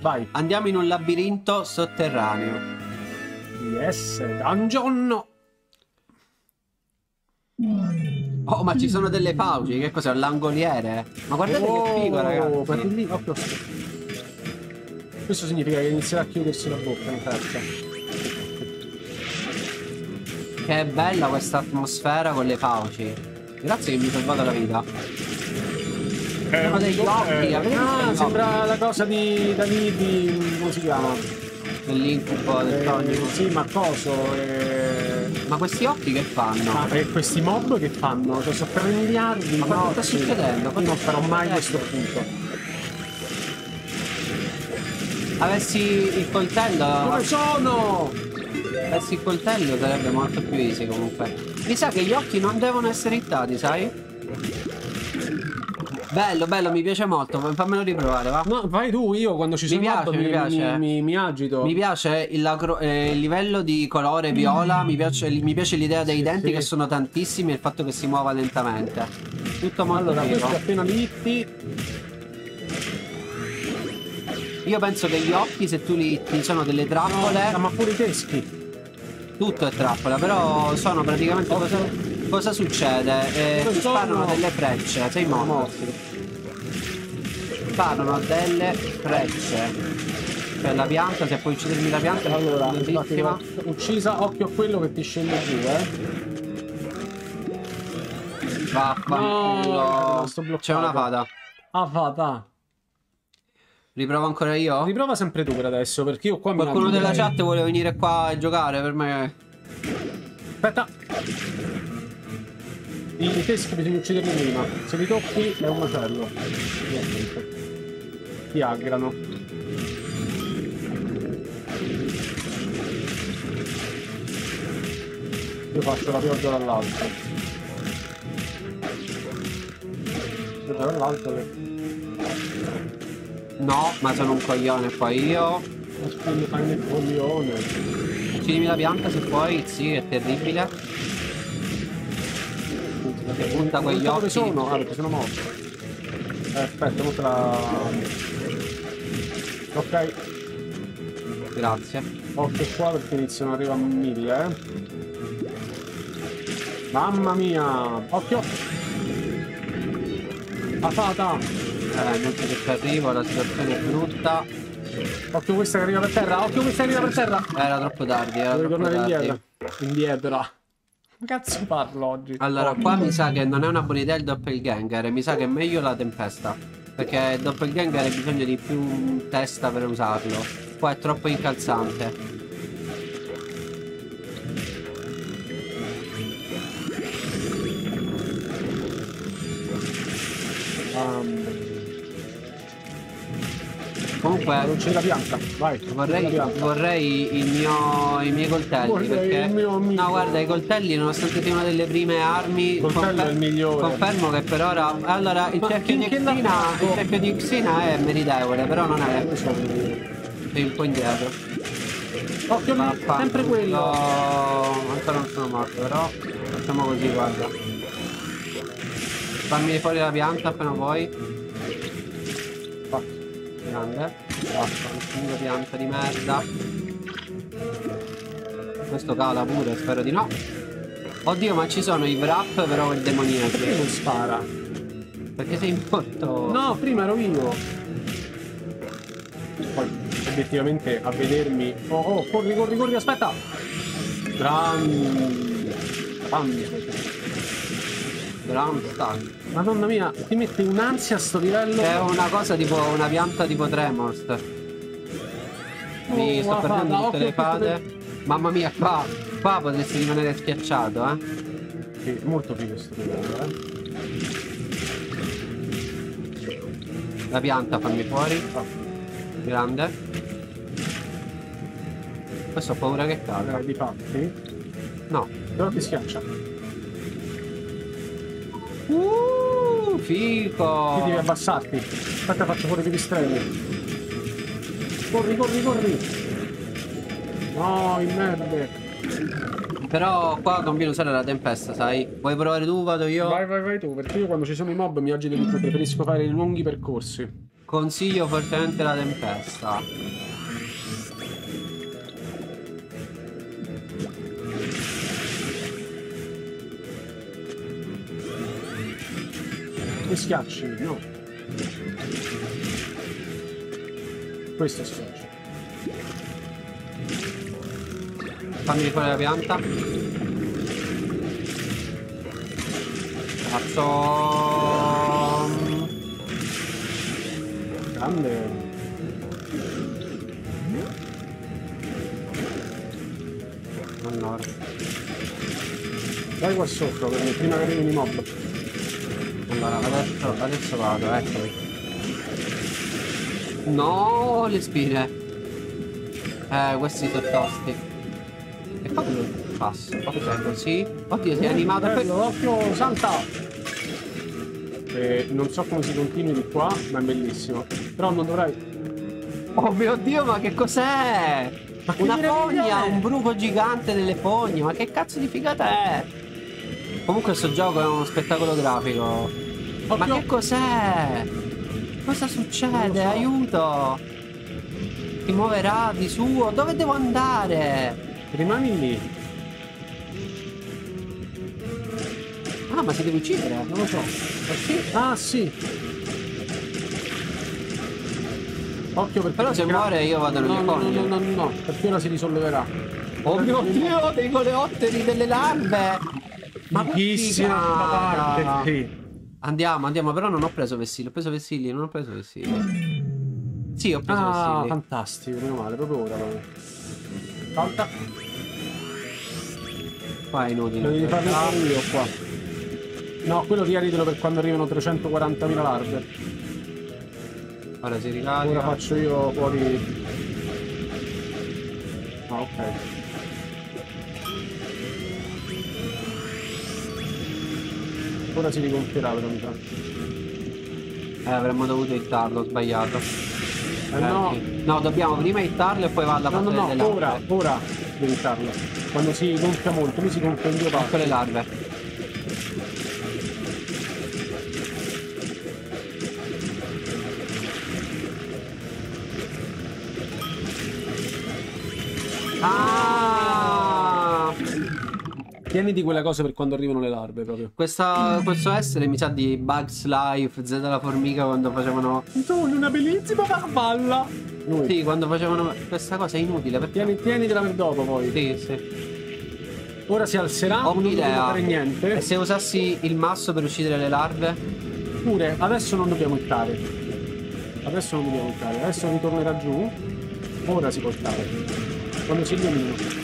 Vai. Andiamo in un labirinto sotterraneo. Yes, dungeon. Oh, ma ci sono delle pauci. Che cos'è? L'angoliere? Ma guardate Oh, che figo, ragazzi. lì, occhio. Questo significa che inizierà a chiudersi la bocca in testa. Che bella questa atmosfera con le pauci. Grazie che mi hai salvato la vita. Sono degli occhi, avete Ah, visto gli sembra la cosa di Danidi, come si chiama? Dell'incubo del Eh, sogno. sì, ma coso? Eh... Ma questi occhi che fanno? Ma e questi mob che fanno? Cioè, sono per miliardi Ma cosa no, sta succedendo? Io Cosa non farò mai questo punto. Avessi il coltello. Dove sono? Avessi il coltello sarebbe molto più easy comunque. Mi sa che gli occhi non devono essere hittati, sai? Bello, bello, mi piace molto. Fammelo riprovare, va? No, vai tu, io quando ci Mi sono piace, mob mi piace. Mi, mi- mi agito. Mi piace il, eh, il livello di colore viola, mi piace, mi piace l'idea dei Sì, denti sì. che sono tantissimi e il fatto che si muova lentamente. Tutto molto Allora, questo appena li hitti, Io penso che gli occhi, se tu li hitti, sono delle trappole. Ah, ma pure i teschi. Tutto è trappola, però sono praticamente cosa, cosa succede? Eh, sparano delle frecce, sei morto. Morti. Sparano delle frecce. Cioè la pianta, se puoi uccidermi la pianta, è Allora, bellissima. uccisa, occhio a quello che ti scende giù, eh. Vaffanculo. No. C'è una fata. Ah, vada. Riprovo ancora io? Riprova sempre tu per adesso, perché io qua mi Qualcuno agito. della chat vuole venire qua a giocare per me. Aspetta. I, teschi bisogna ucciderli prima. Se li tocchi è un macello. Ti aggrano. Io faccio la pioggia dall'alto. Pioggia dall'alto che... No, ma sono un coglione poi io. Ma spegni fai nel coglione. Uccidimi la pianta se puoi, sì, è terribile. Che punta quegli Dove occhi. sono? Ah, perché sono morto. Eh, aspetta, mo te la... Ok, Grazie. occhio qua perché iniziano ad arrivare a mille, eh. Mamma mia! Occhio! La fata! Eh, mentre che ci arrivo, la situazione è brutta. Occhio questa che arriva per terra! Occhio questa che arriva per terra! Era troppo tardi, era Devi troppo tornare tardi. indietro. Indietro. Cazzo parlo oggi? Allora, qua mi sa che non è una buona idea il doppelganger, mi sa che è meglio la tempesta. Perché il doppelganger hai bisogno di più testa per usarlo. Qua è troppo incalzante. Um, Comunque, non c'è la pianta. Vai. Vorrei, la pianta. vorrei il mio, i miei coltelli Vorrei perché no guarda i coltelli nonostante sia una delle prime armi Il coltello è il migliore. confermo che per ora allora il cerchio di Xina il cerchio di Xina è meritevole però non è sei un po' indietro Occhio lì, sempre quello. ancora non sono morto però facciamo così guarda fammi fuori la pianta appena vuoi Fatto. Grande basta una pianta di merda questo cala pure spero di no oddio ma ci sono i wrap però il Perché demoniaci non spara? perché sei morto No, prima ero io. Poi, obiettivamente, a vedermi... Oh, oh, corri, corri, corri, aspetta! Grande... Grande. ground stag Madonna mia, ti mette un'ansia a sto livello. c'è una cosa tipo una pianta tipo Tremors. Mi Oh, sto perdendo tutte le fate mamma mia qua qua potresti rimanere schiacciato eh. Sì, molto figo sto livello, eh. la pianta fammi fuori. Ah, grande. Questo ho paura che cada. Eh, di fatti. no. Però ti schiaccia. Uh, Ti devi abbassarti. Aspetta, faccio fuori i pipistrelli. Corri, corri, corri! No, in merda. Però qua conviene usare la tempesta, sai? Vuoi provare tu? Vado io? Vai, vai, vai tu, perché io quando ci sono i mob mi agito di più, preferisco fare i lunghi percorsi. Consiglio fortemente la tempesta. Schiacci, no. Questo schiaccio. Fammi fuori la pianta. Cazzo. Grande. Allora. Vai qua sopra per me, prima che arrivino i mob. Adesso, adesso vado, eccomi. No, le spine. Eh, questi sono tosti. E qua come passo? Ok, così. Oddio, si è animato. Bello, occhio, santa! Eh, non so come si continui di qua, ma è bellissimo. Però non dovrai... Oh mio Dio, ma che cos'è? Ma Una fogna, un bruco gigante delle fogne, ma che cazzo di figata è? Comunque questo gioco è uno spettacolo grafico. Ma che cos'è? Cosa succede? Aiuto! Si muoverà di suo? Dove devo andare? Rimani lì. Ah, ma si deve uccidere? Non lo so. Ah, sì? Ah, sì. Occhio perché... Però se muore io vado nelle no, no, no, no, no, no, perché ora si risolleverà. Oh mio Dio, dei coleotteri delle larve! Ma Pochissima parte. Andiamo, andiamo, però non ho preso Vessilli, ho preso Vessilli, non ho preso Vessilli. Sì, ho preso Ah, Vessilli. fantastico, meno male, proprio ora. Salta. Qua è inutile. Lo devi fare io qua. No, quello riaridelo per quando arrivano 340.000 larve. Ora si Ora ricarica. faccio io fuori. Ah, ok. Ora si ricompierà però mi sa. Eh, avremmo dovuto hittarlo, ho sbagliato. Eh, Eh, no, sì. No, dobbiamo prima hittarlo e poi va alla no, no, parte no, delle larve. ora, ora devi farlo. Quando si gonfia molto, lui si gonfia in due Ecco parti. le larve. Ah! Tieni di quelle cose per quando arrivano le larve proprio. Questa, questo essere mi sa di Bugs Life, Z la formica quando facevano... Sono una bellissima farfalla. Lui. Sì, quando facevano... Questa cosa è inutile perché... Tieni, tienitela per dopo poi. Sì, sì. Ora si alzerà, Ho non un'idea. fare E niente. se usassi il masso per uccidere le larve? Pure, adesso non dobbiamo ittare. Adesso non dobbiamo ittare. Adesso ritornerà giù. Ora si può ittare. Quando si illumina.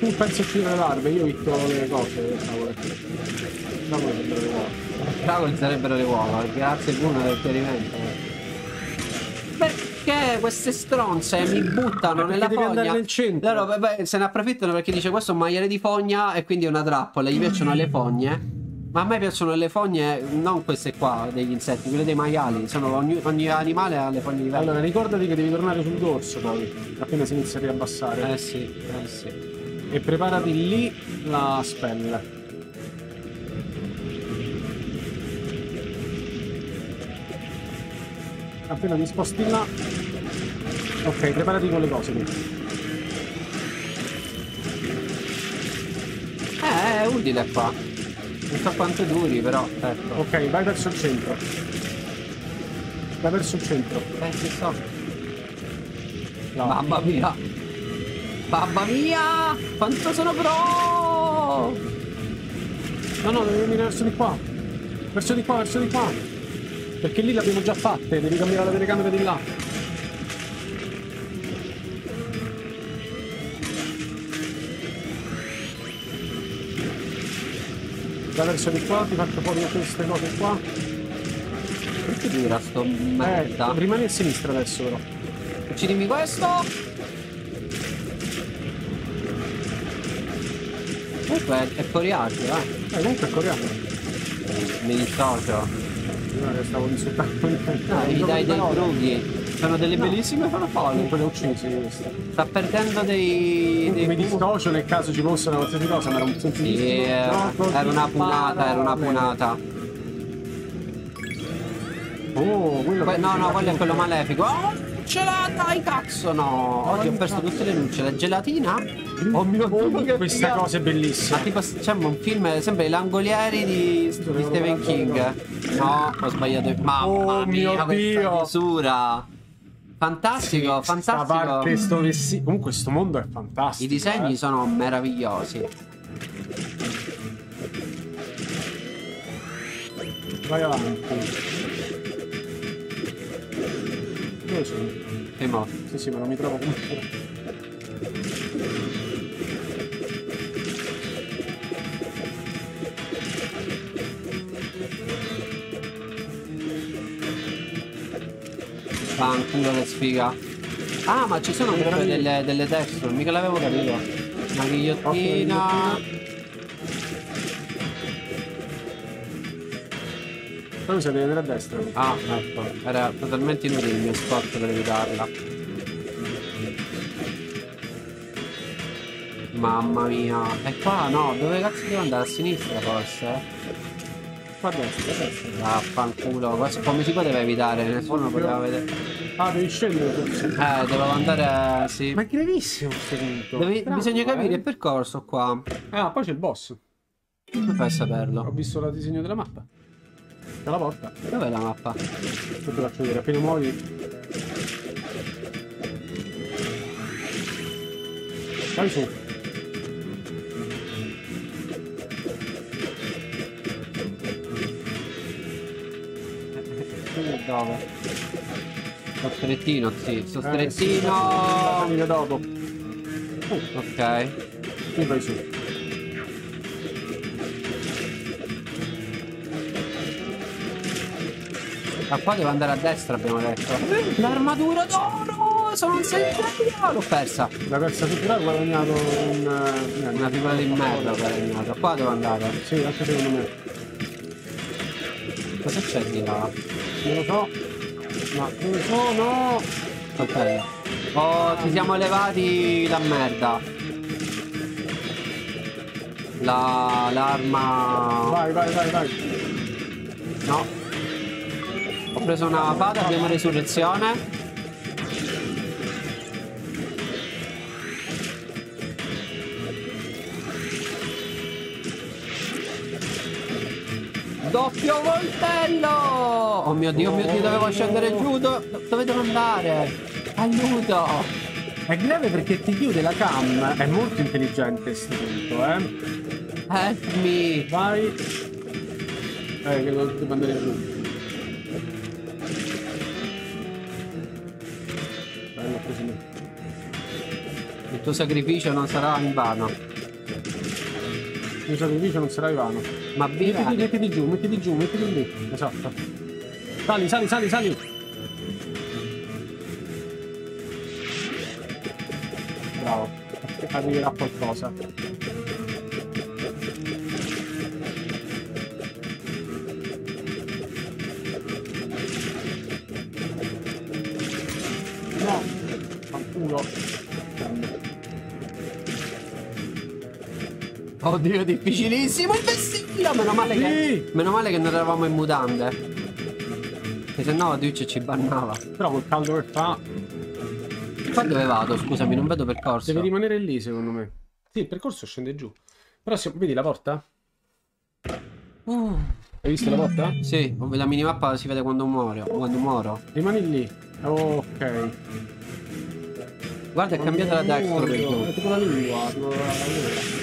Tu pensi a uccidere le larve, io itto le cose, le tavole. Tavole per le uova. Dragoni sarebbero le uova, grazie Bruno del chiarimento. Perché queste stronze mi buttano nella fogna? nel centro. Loro beh, se ne approfittano perché dice questo è un maiale di fogna e quindi è una trappola, gli piacciono le fogne. Ma a me piacciono le fogne, non queste qua degli insetti, quelle dei maiali. Sono ogni, ogni animale ha le fogne diverse. Allora, ricordati che devi tornare sul dorso poi, appena si inizia a riabbassare. Eh sì, eh sì. E preparati lì la spell. Appena ti sposti là. Ok, preparati con le cose lì. Eh, è utile qua. Non so quanto duri, però, ecco. Ok, vai verso il centro. Vai verso il centro. Eh, che so. Là. Mamma mia! Mamma mia! Quanto sono pro! No, no, devi venire verso di qua. Verso di qua, verso di qua. Perché lì l'abbiamo già fatte, devi cambiare la telecamera di là. Vai verso di qua, ti faccio fuori queste cose qua. Perché dura sto Eh, merda? rimani a sinistra adesso però. Uccidimi questo! Comunque è coriaceo, eh. Eh, comunque è coreano. Mi dissocio. Prima che stavo insultando. No, gli dai dei drughi. Sono delle No. bellissime farfalle. Comunque le ho uccisi queste. Sta perdendo dei. dei Mi dissocio nel caso ci fosse una qualsiasi cosa, ma era un senso Sì, era, era una punata, era una punata. Oh, quello Que- no, no, quello è quello malefico. Oh, lucciolata, dai cazzo, no. Oggi ho perso tutte le lucciole. Gelatina? Oh mio Dio, che Questa figa. cosa è bellissima. Ma tipo c'è un film, sempre gli angolieri di, di Stephen King. No, ho sbagliato. Mamma Oh mia, mio questa Dio. misura. Fantastico, Sta fantastico. parte, sto vessi- Comunque, sto mondo è I fantastico. disegni eh. sono meravigliosi. Vai avanti. Dove sono? Sei mo. Sì, sì, ma non mi trovo comunque. Fanculo che sfiga. Ah, ma ci sono proprio delle, delle texture, mica l'avevo capito. Una ghigliottina. Poi di andare a destra. Ah, ecco, era totalmente inutile il mio spot per evitarla. Mamma mia. E qua no, dove cazzo devo andare? A sinistra forse? Qua a destra, a destra. Vaffanculo, questo come si poteva evitare? Nessuno poteva vedere. Ah, devi scendere forse. Eh, devo andare. Sì. Ma è gravissimo questo punto. Devi- Bravo, bisogna capire eh. il percorso qua. Ah, poi c'è il boss. Come fai a Ho saperlo? visto il disegno della mappa. Dalla porta. Dov'è la mappa? Poi te lo faccio vedere. Appena muovi. Vai su. Dove? Sto strettino, sì. Sto Eh, sì, strettino. dopo. Ok. Qui vai su. Ma qua devo andare a destra, abbiamo detto. L'armatura d'oro! Sono un centinaio! L'ho persa. La persa tutela ha guadagnato un... eh, Una figura di merda ho guadagnato. Qua devo andare. Sì, anche secondo me. Cosa c'è di là? Non lo so. Ma dove sono? Ok. Oh, ci siamo elevati la merda. La... l'arma... Vai, vai, vai, vai. No. Preso una fata, abbiamo resurrezione. Doppio coltello! Oh mio dio, oh mio dio, dovevo scendere giù. do- dove devo andare? Aiuto! È grave perché ti chiude la cam. È molto intelligente sto punto, eh. Help me! Vai. Eh, che devo andare giù. Io. Il tuo sacrificio non sarà in vano. Il mio sacrificio non sarà vano. Ma Mettiti, mettiti giù, mettiti giù, mettiti lì. Esatto. Sali, sali, sali, sali. Bravo. Arriverà qualcosa. Oddio, difficilissimo il vestito! Meno male che. Meno male che non eravamo in mutande. Che se no Twitch ci bannava. Però col caldo che fa, Qua dove vado? Scusami, non vedo percorso. deve rimanere lì, secondo me. Sì, il percorso scende giù. Però se... vedi la porta? Uh, Hai visto la porta? sì, la minimappa si vede quando muoro. Quando muoro. Rimani lì. Ok. Guarda, è cambiata la del È tipo la lingua, tipo la lingua.